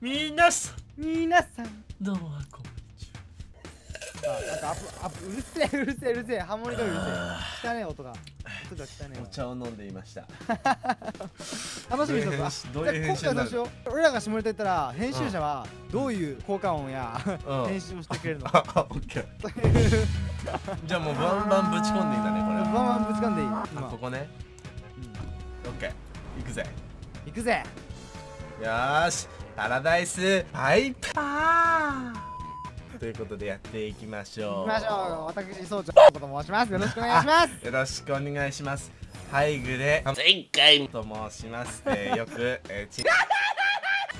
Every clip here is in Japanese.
みなさん。皆さん。どうもこんにちあなんかアップアップうるせえ うるせえうるせえ。ハーモニカうるせえ。汚ねえ音が。音が汚ねえはお茶を飲んでいました。わ 楽しみにしとくわ。今回どうしよう俺らが下ネタ言ったら編集者はどういう効果音や うん。編集をしてくれるのあオッケー。じゃあもうバンバンぶち込んでいいんだねこれバンはバンぶち込んでいい。ここね。オッケー。行くぜ。行くぜ。よーしパラダイスパイパーということでやっていきましょう。行きましょう。私総長と申します。よろしくお願いします。よろしくお願いします。ハイグレ前回と申します、えー、よく、えー、ち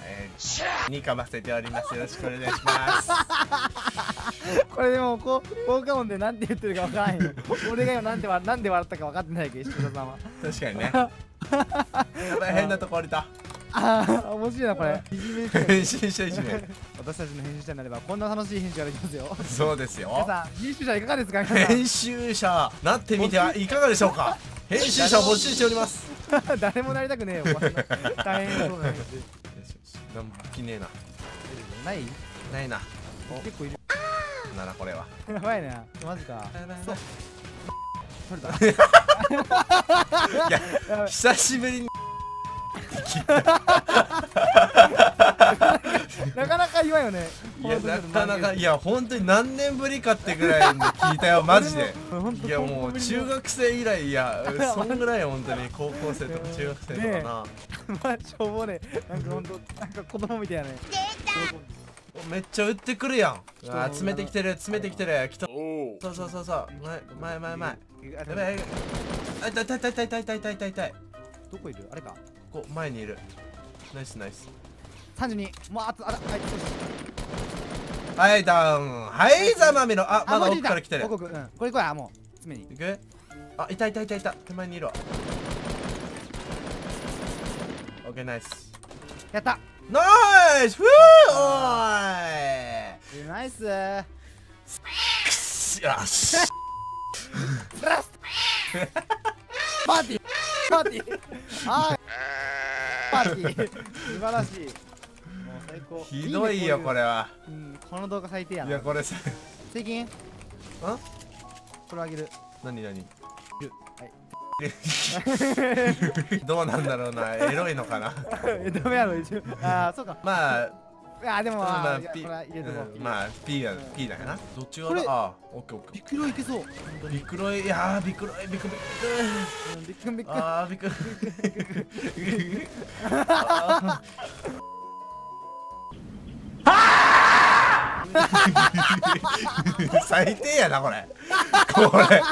えー、にかませております。よろしくお願いします。これでもこう効果音でなんて言ってるかわからんよ俺が今なんでわなんで笑ったか分かってないけど石黒さんは。確かにね。大変なとこ降りたああ面白いなこれ。編集者いじめ私たちの編集者になればこんな楽しい編集ができますよ。そうですよ。皆さん編集者いかがですか編集者なってみてはいかがでしょうか？編集者を募集しております。誰もなりたくねえよお前。大変そうなやつよ。しよしなんもきねえなないな。いな結構いる。ならこれは。やばいな。マジか。そう。取れた。久しぶりに聞いたなかなか言わよね。いやなかなかいや本当に何年ぶりかってぐらい聞いたよマジで。いやもう中学生以来いや そんぐらい本当に高校生とか中学生とかな、まあしょうもねなんか本当なんか子供みたいなね。めっちゃ売ってくるやん。詰めてきてる詰めてきてる。きたそうそうそうそう。前前前前。やべえあ痛い痛い痛い痛い痛い痛い痛い。どこいるあれか。こう前にいる。ナイスナイス。32もうあとあらはいはいダウン。はいざまみろ。あまだ奥から来てる。うん。これこれもう。詰めに。いく？あいたいたいたいた。手前にいるわ。オッケーナイス。やった。ナイス！フー！おーい！ナイス。くしよし。ラスト。パーティー。パーティー。はいパーティー素晴らしい。もう最高。ひどいよこれは。れ、うん、この動画最低やいなやこれさ最近？これあげる。何何？はい。どうなんだろうな。エロいのかな？えダメやろ一応。ああそうか。まああでもまあ P まあ P が P だよな。どっちこれ側だあオッケーオッケビクロいけそう。ービクロイいやービクロイビクビク。うんビックンビックン。あービク。あー。最低やなこれ。これ。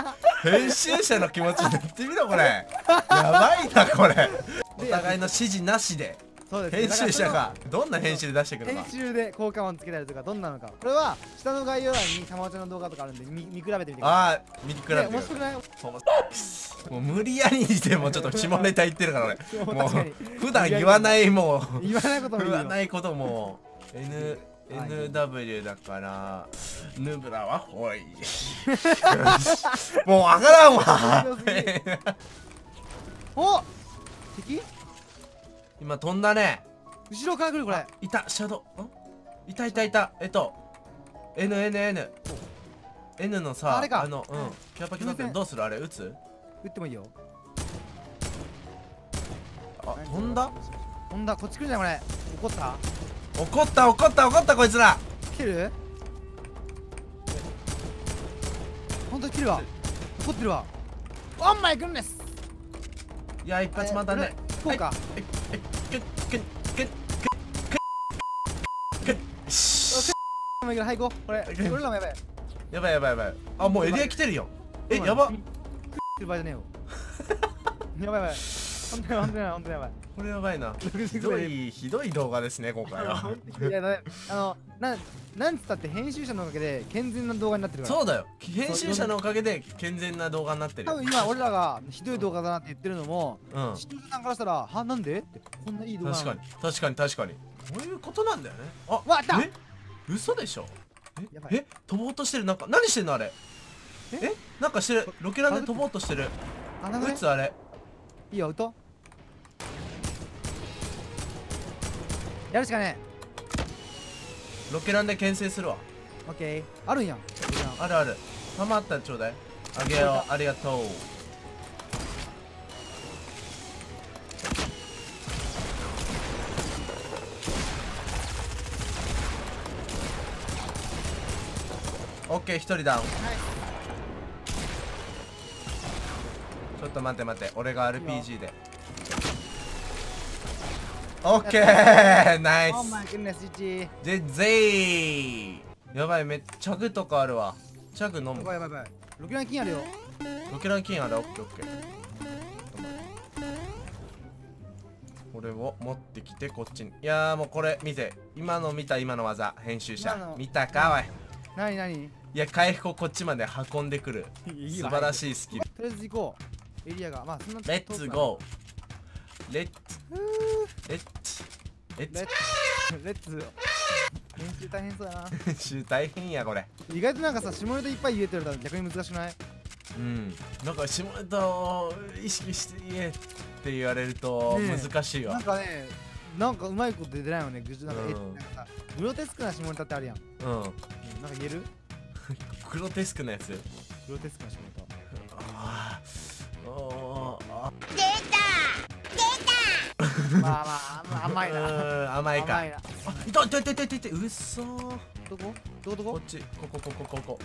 編集者の気持ちになってみろこれ。やばいなこれ。お互いの指示なしでそうです編集者がどんな編集で出してくらるのか。編集で効果音つけたりとかどんなのか。これは下の概要欄にたまおちゃんの動画とかあるんで見見比べてみてくださああ見比べて面白くない？もう無理やりにしてもちょっと下ネタ言ってるから俺。もう普段言わないもう言わないことも言わないことも N NW だからヌブラはほい。もうわからんわ。お敵？今飛んだね。後ろから来るこれ。いたシャドウ。ん？いたいたいた。えっと NNN N のさあれか。のうん。キャパキャパってどうする？あれ撃つ？撃ってもいいよ。あ飛んだ？飛んだ。こっち来るんじゃんこれ。怒った？怒った怒った怒ったこいつら。来てる？本当に来るわ。怒ってるわ。オンマイグンネスいや一発またね。こうか。ええくはい行こうこれ俺らもやばいやばいやばいやばいあもうエリア来てるよえそうやば来る場合じゃねえよやばいやばい本当に本当に本当にやばいこれやばいな。ひどいひどい動画ですね今回は。いやあのなんなんつったって編集者のおかげで健全な動画になってるから。そうだよ。編集者のおかげで健全な動画になってるよ。多分今俺らがひどい動画だなって言ってるのもうん。視聴者さんからしたらはなんで？ってこんないい動画確かに。確かに確かに。そういうことなんだよね。あわあった！え？嘘でしょ？え？え？飛ぼうとしてる？なんか何してんのあれ？え？え？なんかしてる。ロケランで飛ぼうとしてる。あなんかね撃つあれ。いいよ歌やるしかねえ。ロケランで牽制するわ。オッケー。あるんやん。あるある。弾あったらちょうだい。あげよう。ありがとう。オッケー一人ダウン、はい、ちょっと待って待って。俺が RPG で。オッケーナイスでぜいやばいめっちゃグとかあるわ。チャグ飲む。やばいやばいロケラン金あるよ。ロケラン金ある。オッケーオッケー。これを持ってきてこっちに。いやもうこれ見て。今の見た今の技。編集者。見たかわい。なになにいや回復をこっちまで運んでくる。素晴らしいスキル。とりあえず行こう。エリアが。まあそんなレッツゴーレッツえっちえっちレッツ。編集大変そうだな。編集大変やこれ。意外となんかさ下ネタいっぱい言えてるだ逆に難しくない？うん。なんか下ネタを意識して言えって言われると難しいわ、ね、なんかねなんかうまいこと出てないよね。なんか、うん、なんかさグロテスクな下ネタってあるやん。うん、うん、なんか言える？グロテスクなやつ。グロテスクな下ネタ。ああああまあまあ甘いな。甘いか。あいたいたいたいたいたうっそどこ？どこどこ？こっちここここここ。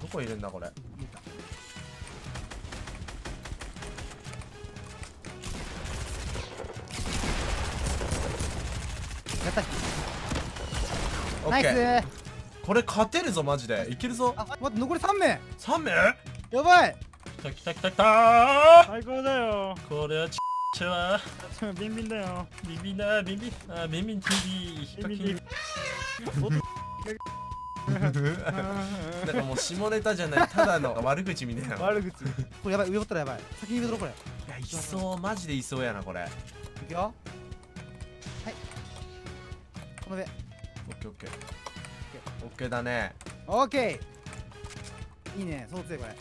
どこいるんだこれ？やった。ナイス。これ勝てるぞマジで。いけるぞ。あ待って残り3名。3名？やばい。来た来た来た来た最高だよ。これはちちはビンビンだよビンビンだビンビンあビンビン TV ヒカなんかもう下ネタじゃないただの悪口みたいな悪口これやばい上取ったらやばい先に上取ろこれいやいそうマジでいそうやなこれいくよはいこの上オッケーオッケーオッケーだねオッケーいいねそう強いこれ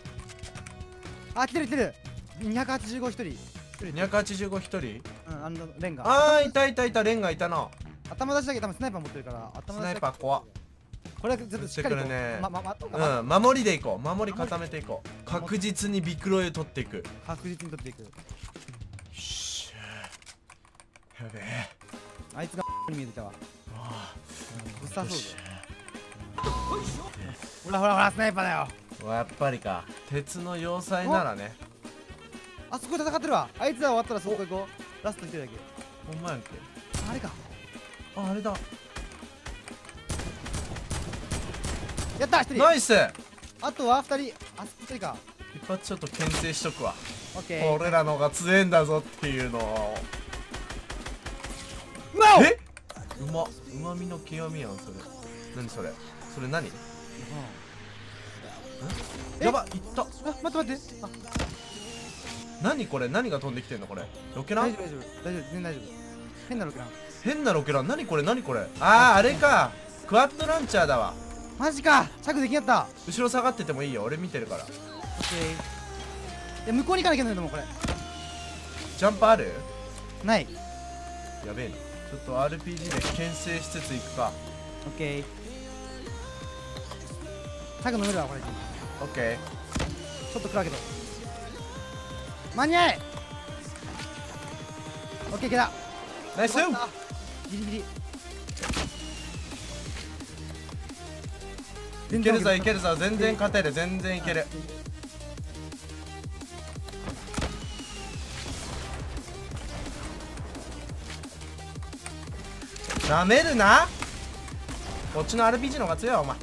あ来てる来てる285一人285一人？うんあのレンガ。あーいたいたいたレンガいたの。頭出しだけ多分スナイパー持ってるから頭スナイパー怖っ。これはずっとしっかりこう、ね。ままま、うん守りでいこう。守り固めていこう。確実にビクロイを取っていく。確実に取っていく。よしやべえ。あいつがに見えてたわ。さそうだほらほらほらスナイパーだよ。やっぱりか。鉄の要塞ならね。あそこ戦ってるわ。あいつら終わったらそこ行こう。ラスト1人だけ。ほんまやっけ。あれか。ああれだ。やった1人。ナイス。あとは二人。あそこ1人か。一発ちょっと牽制しとくわ。オッケー。俺らのが強えんだぞっていうのを。え？うま。うまみの極みやんそれ。何それ？それ何？やばいった。あ待って待って。あ。何これ？何が飛んできてんのこれ？ロケラン？大丈夫大丈夫大丈夫全然大丈夫。変なロケラン。変なロケラン？何これ？何これ？あああれか。クワッドランチャーだわ。マジか。着できやった。後ろ下がっててもいいよ。俺見てるから。オッケー。いや向こうに行かなきゃいけないと思うこれ。ジャンプある？ない。やべえな。ちょっと RPG で牽制しつつ行くか。オッケー。グ飲めるわこれ。オッケー。ちょっと暗けど間に合え。オッケーいけた。ナイス。ギリギリ。いけるぞいけるぞ。全然勝てる。全然いける。なめるな。こっちの RPG の方が強いお前。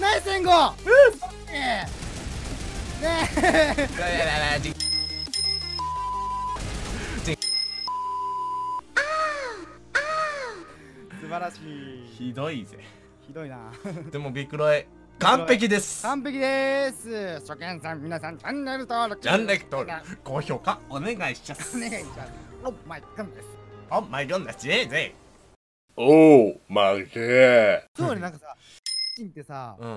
ナイス援護。ねねえ。素晴らしい。ひどいぜ。ひどいな。でもビクロエ。完璧です。完璧です。初見さん皆さんチャンネル登録。チャンネル登録。高評価お願いしちゃす。お願いします。オッマイゴンです。おッマイゴンだぜぜおおマジそうねなんかさチンってさ、うん、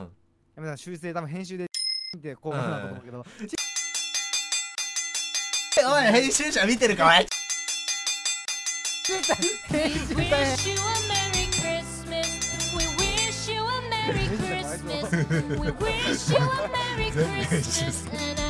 やめた修正多分編集でチンってこうなると思うけど、うん、おい編集者見てるかおい。編集者